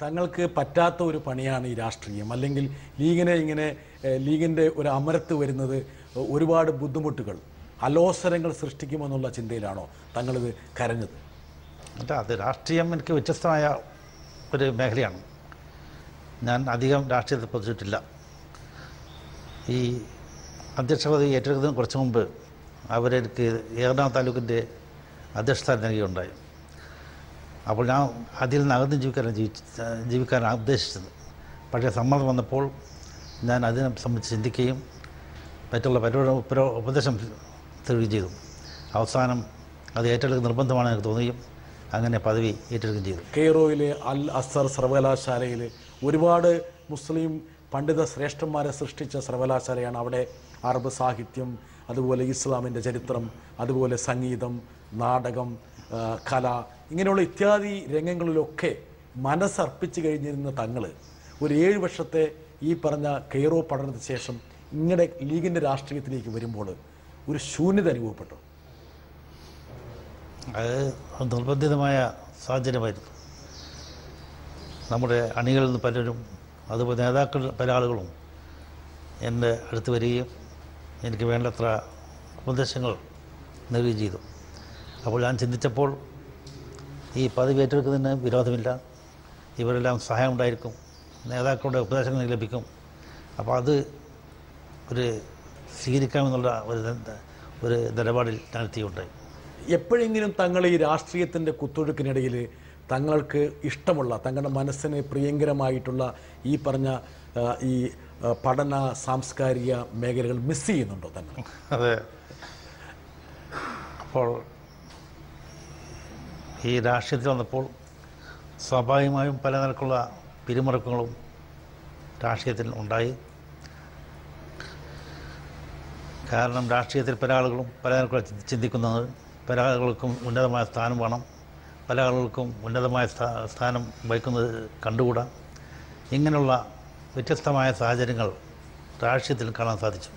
തങ്ങൾക്ക് പറ്റാത്ത ഒരു പണിയാണ് ഈ രാഷ്ട്രീയം. അല്ലെങ്കിൽ ലീഗിനെ ഇങ്ങനെ ലീഗിന്റെ ഒരു അമരത്ത് വരുന്നത് ഒരുപാട് ബുദ്ധിമുട്ടുകൾ അലോസരങ്ങൾ സൃഷ്ടിക്കുമെന്നുള്ള ചിന്തയിലാണോ തങ്ങളിത് കരഞ്ഞത്? എന്നിട്ട് അത് രാഷ്ട്രീയം എനിക്ക് വ്യത്യസ്തമായ ഒരു മേഖലയാണ്. ഞാൻ അധികം രാഷ്ട്രീയത്തിൽ പ്രതിച്ചിട്ടില്ല ഈ അധ്യക്ഷ പദവി ഏറ്റെടുക്കുന്നതിന് കുറച്ച് മുമ്പ് അവരെനിക്ക് ഏറണാകുളം താലൂക്കിന്റെ അധ്യക്ഷസ്ഥാനം നൽകിയുണ്ടായി. അപ്പോൾ ഞാൻ അതിൽ നിന്ന് അകന്ന് ജീവിക്കാനാണ് ജീവി ജീവിക്കാനാണ് ഉദ്ദേശിച്ചത്. പക്ഷേ സമ്മതം വന്നപ്പോൾ ഞാൻ അതിനെ സംബന്ധിച്ച് ചിന്തിക്കുകയും മറ്റുള്ള പരിപാടി ഉപദേശം തരികയും ചെയ്തു. അവസാനം അത് ഏറ്റെടുക്കുന്ന നിർബന്ധമാണ് എനിക്ക് തോന്നുകയും അങ്ങനെ പദവി ഏറ്റെടുക്കുകയും ചെയ്തു. കെയ്റോയിലെ അൽ അസർ സർവകലാശാലയിൽ ഒരുപാട് മുസ്ലിം പണ്ഡിത ശ്രേഷ്ഠന്മാരെ സൃഷ്ടിച്ച സർവകലാശാലയാണ് അവിടെ അറബ് സാഹിത്യം അതുപോലെ ഇസ്ലാമിന്റെ ചരിത്രം അതുപോലെ സംഗീതം നാടകം കല ഇങ്ങനെയുള്ള ഇത്യാദി രംഗങ്ങളിലൊക്കെ മനസ്സർപ്പിച്ച് കഴിഞ്ഞിരുന്ന തങ്ങൾ ഒരു ഏഴ് വർഷത്തെ ഈ പറഞ്ഞ കെയ്റോ പഠനത്തിന് ശേഷം ഇങ്ങനെ ലീഗിന്റെ രാഷ്ട്രീയത്തിലേക്ക് വരുമ്പോൾ ഒരു ശൂന്യത അനുഭവപ്പെട്ടു. അത് നിർബന്ധിതമായ സാഹചര്യമായിരുന്നു. നമ്മുടെ അണികളിൽ നിന്ന് പലരും അതുപോലെ നേതാക്കൾ പല ആളുകളും എന്റെ അടുത്ത് വരികയും എനിക്ക് വേണ്ടത്ര ഉപദേശങ്ങൾ നൽകുകയും ചെയ്തു. അപ്പോൾ ഞാൻ ചിന്തിച്ചപ്പോൾ ഈ പദവി ഏറ്റെടുക്കുന്നതിന് വിരോധമില്ല. ഇവരെല്ലാം സഹായം ഉണ്ടായിരിക്കും നേതാക്കളുടെ ഉപദേശങ്ങൾ ലഭിക്കും. അപ്പോൾ അത് ഒരു സ്വീകരിക്കാമെന്നുള്ള ഒരു ഒരു നിലപാടിൽ ഞാൻ എത്തിയുണ്ടായി എപ്പോഴെങ്കിലും തങ്ങൾ ഈ രാഷ്ട്രീയത്തിന്റെ കുത്തൊഴുക്കിനിടയിൽ തങ്ങൾക്ക് ഇഷ്ടമുള്ള തങ്ങളുടെ മനസ്സിന് പ്രിയങ്കരമായിട്ടുള്ള ഈ പറഞ്ഞ ഈ പഠന സാംസ്കാരിക മേഖലകൾ മിസ് ചെയ്യുന്നുണ്ടോ തന്നെ അതെ. അപ്പോൾ ഈ രാഷ്ട്രീയത്തിൽ വന്നപ്പോൾ സ്വാഭാവികമായും പല നിലക്കുള്ള പിരിമുറുക്കങ്ങളും രാഷ്ട്രീയത്തിൽ ഉണ്ടായി. കാരണം രാഷ്ട്രീയത്തിൽ പല ആളുകളും പല നിലക്കുള്ള ചിന്തിക്കുന്നത് പല ആളുകൾക്കും ഉന്നതമായ സ്ഥാനം വേണം. പല ആളുകൾക്കും ഉന്നതമായ സ്ഥാനം വഹിക്കുന്നത് കണ്ടുകൂടാ. ഇങ്ങനെയുള്ള വ്യത്യസ്തമായ സാഹചര്യങ്ങൾ രാഷ്ട്രീയത്തിൽ കാണാൻ സാധിച്ചു.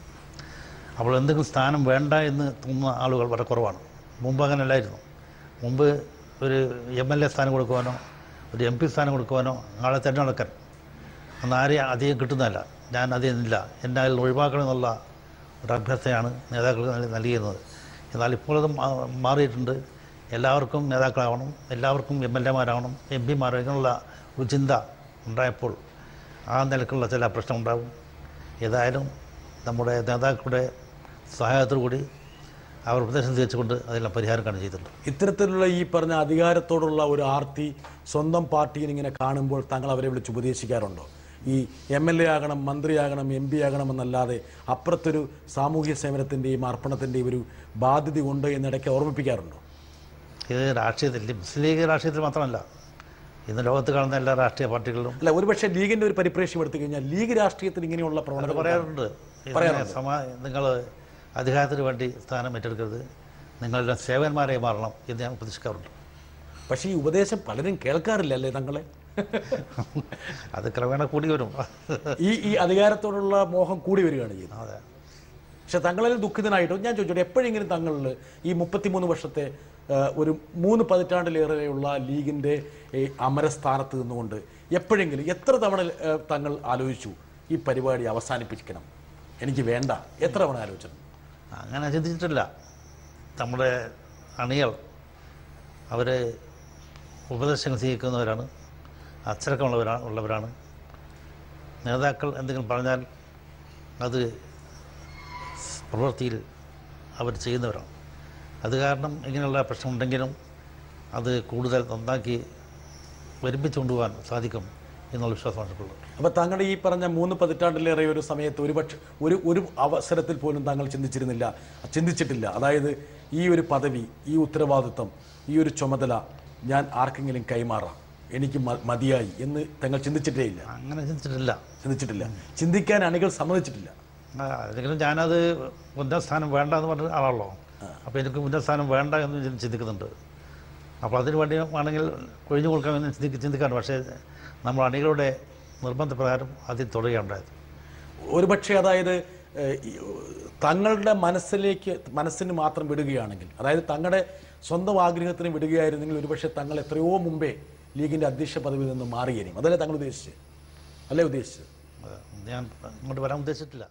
അപ്പോൾ എന്തെങ്കിലും സ്ഥാനം വേണ്ട എന്ന് തോന്നുന്ന ആളുകൾ വളരെ കുറവാണ്. മുമ്പ് അങ്ങനെയല്ലായിരുന്നു. മുമ്പ് ഒരു എം എൽ എ സ്ഥാനം കൊടുക്കുവാനോ ഒരു എം പി സ്ഥാനം കൊടുക്കുവാനോ ആളെ തിരഞ്ഞെടുക്കാൻ. അന്ന് ആരെയും അധികം കിട്ടുന്നതല്ല. ഞാൻ അധികം ഇല്ല. എന്നെ അതിൽ ഒഴിവാക്കണമെന്നുള്ള ഒരു അഭ്യർത്ഥനയാണ് നേതാക്കൾ നൽ- നൽകിയിരുന്നത്. എന്നാൽ മാ- മാറിയിട്ടുണ്ട്. എല്ലാവർക്കും നേതാക്കളാവണം. എല്ലാവർക്കും എം എൽ എമാരാവണം. എം പിമാർ ഇങ്ങനെയുള്ള ഒരു ചിന്ത ഉണ്ടായപ്പോൾ ആ നിലക്കുള്ള ചില പ്രശ്നമുണ്ടാകും ഏതായാലും നമ്മുടെ നേതാക്കളുടെ സഹായത്തോടു കൂടി അവർ ഉപദേശം തിരിച്ചുകൊണ്ട് അതിനുള്ള പരിഹാരം കാണുകയും ചെയ്തിട്ടുണ്ട്. ഇത്തരത്തിലുള്ള ഈ പറഞ്ഞ അധികാരത്തോടുള്ള ഒരു ആർത്തി സ്വന്തം പാർട്ടിയിൽ ഇങ്ങനെ കാണുമ്പോൾ താങ്കൾ അവരെ വിളിച്ച് ഉപദേശിക്കാറുണ്ടോ? ഈ എം എൽ എ ആകണം മന്ത്രിയാകണം എം പി ആകണം എന്നല്ലാതെ അപ്പുറത്തൊരു സാമൂഹ്യ സേവനത്തിന്റെയും അർപ്പണത്തിന്റെയും ഒരു ബാധ്യത ഉണ്ട് എന്നിടയ്ക്ക് ഓർമ്മിപ്പിക്കാറുണ്ടോ? ഇത് രാഷ്ട്രീയത്തിൽ മുസ്ലിം ലീഗ് രാഷ്ട്രീയത്തിൽ മാത്രമല്ല. ഇന്ന് ലോകത്ത് കാണുന്ന എല്ലാ രാഷ്ട്രീയ പാർട്ടികളിലും അല്ല ഒരുപക്ഷെ ലീഗിന്റെ ഒരു പരിപ്രേക്ഷ്യം എടുത്തു കഴിഞ്ഞാൽ ലീഗ് രാഷ്ട്രീയത്തിൽ ഇങ്ങനെയുള്ള പ്രവണത പറയാറുണ്ട്. പറയാറുണ്ട്. സമാ നിങ്ങൾ അധികാരത്തിന് വേണ്ടി സ്ഥാനം ഏറ്റെടുക്കരുത്. നിങ്ങളെല്ലാം സേവന്മാരെ മാറണം എന്ന് ഞാൻ പ്രതീക്ഷിക്കാറുണ്ട്. പക്ഷേ ഈ ഉപദേശം പലരും കേൾക്കാറില്ല അല്ലേ തങ്ങളെ? അത് ക്രമേണ കൂടി വരും. ഈ ഈ അധികാരത്തോടുള്ള മോഹം കൂടി വരികയാണ് ചെയ്യുന്നത്. അതെ. പക്ഷെ തങ്ങളിൽ ദുഃഖിതനായിട്ടും ഞാൻ ചോദിച്ചോട്ടെ എപ്പോഴെങ്കിലും തങ്ങളിൽ ഈ മുപ്പത്തിമൂന്ന് വർഷത്തെ ഒരു മൂന്ന് പതിറ്റാണ്ടിലേറെയുള്ള ലീഗിന്റെ ഈ അമരസ്ഥാനത്ത് നിന്നുകൊണ്ട് എപ്പോഴെങ്കിലും എത്ര തവണ തങ്ങൾ ആലോചിച്ചു ഈ പരിപാടി അവസാനിപ്പിക്കണം? എനിക്ക് വേണ്ട. എത്ര തവണ ആലോചിച്ചു അങ്ങനെ ചിന്തിച്ചിട്ടില്ല. നമ്മുടെ അണികൾ അവർ ഉപദേശങ്ങൾ സ്വീകരിക്കുന്നവരാണ് അച്ചടക്കമുള്ളവരാണ് ഉള്ളവരാണ്. നേതാക്കൾ എന്തെങ്കിലും പറഞ്ഞാൽ അത് പ്രവൃത്തിയിൽ അവർ ചെയ്യുന്നവരാണ്. അത് കാരണം ഇങ്ങനെയുള്ള പ്രശ്നമുണ്ടെങ്കിലും അത് കൂടുതൽ നന്നാക്കി ഒരുമിച്ച് കൊണ്ടുപോകാൻ സാധിക്കും എന്നുള്ള വിശ്വാസമാണ് എനിക്കുള്ളത് അപ്പോൾ താങ്കളുടെ ഈ പറഞ്ഞ മൂന്ന് പതിറ്റാണ്ടിലേറെ ഒരു സമയത്ത് ഒരു പക്ഷെ ഒരു ഒരു അവസരത്തിൽ പോലും താങ്കൾ ചിന്തിച്ചിരുന്നില്ല. ചിന്തിച്ചിട്ടില്ല. അതായത് ഈ ഒരു പദവി ഈ ഉത്തരവാദിത്വം ഈ ഒരു ചുമതല ഞാൻ ആർക്കെങ്കിലും കൈമാറാം. എനിക്ക് മതിയായി എന്ന് തങ്ങൾ ചിന്തിച്ചിട്ടേ ഇല്ല. അങ്ങനെ ചിന്തിച്ചിട്ടില്ല. ചിന്തിച്ചിട്ടില്ല. ചിന്തിക്കാൻ അണികൾ സമ്മതിച്ചിട്ടില്ല. അല്ലെങ്കിലും ഞാനത് ഉന്നത സ്ഥാനം വേണ്ട എന്ന് പറഞ്ഞ ആളാണല്ലോ. അപ്പോൾ എനിക്ക് ഉന്നത സ്ഥാനം വേണ്ട എന്ന് ചിന്തിക്കുന്നുണ്ട്. അപ്പോൾ അതിന് വേണ്ടി ആണെങ്കിൽ കൊഴിഞ്ഞു കൊടുക്കാമെന്ന് ചിന്തി ചിന്തിക്കാറുണ്ട്. പക്ഷേ നമ്മൾ അണികളുടെ നിർബന്ധപ്രകാരം അതിൽ തുടരുകയുണ്ടായത് ഒരുപക്ഷെ അതായത് തങ്ങളുടെ മനസ്സിലേക്ക് മനസ്സിന് മാത്രം വിടുകയാണെങ്കിൽ അതായത് തങ്ങളുടെ സ്വന്തം ആഗ്രഹത്തിന് വിടുകയായിരുന്നെങ്കിൽ ഒരുപക്ഷെ തങ്ങൾ എത്രയോ മുമ്പേ ലീഗിന്റെ അധ്യക്ഷ പദവിയിൽ നിന്ന് മാറിയേനും അതല്ലേ തങ്ങൾ ഉദ്ദേശിച്ചത്? അല്ലേ ഉദ്ദേശിച്ചത്? ഞാൻ അങ്ങോട്ട് വരാൻ ഉദ്ദേശിച്ചിട്ടില്ല.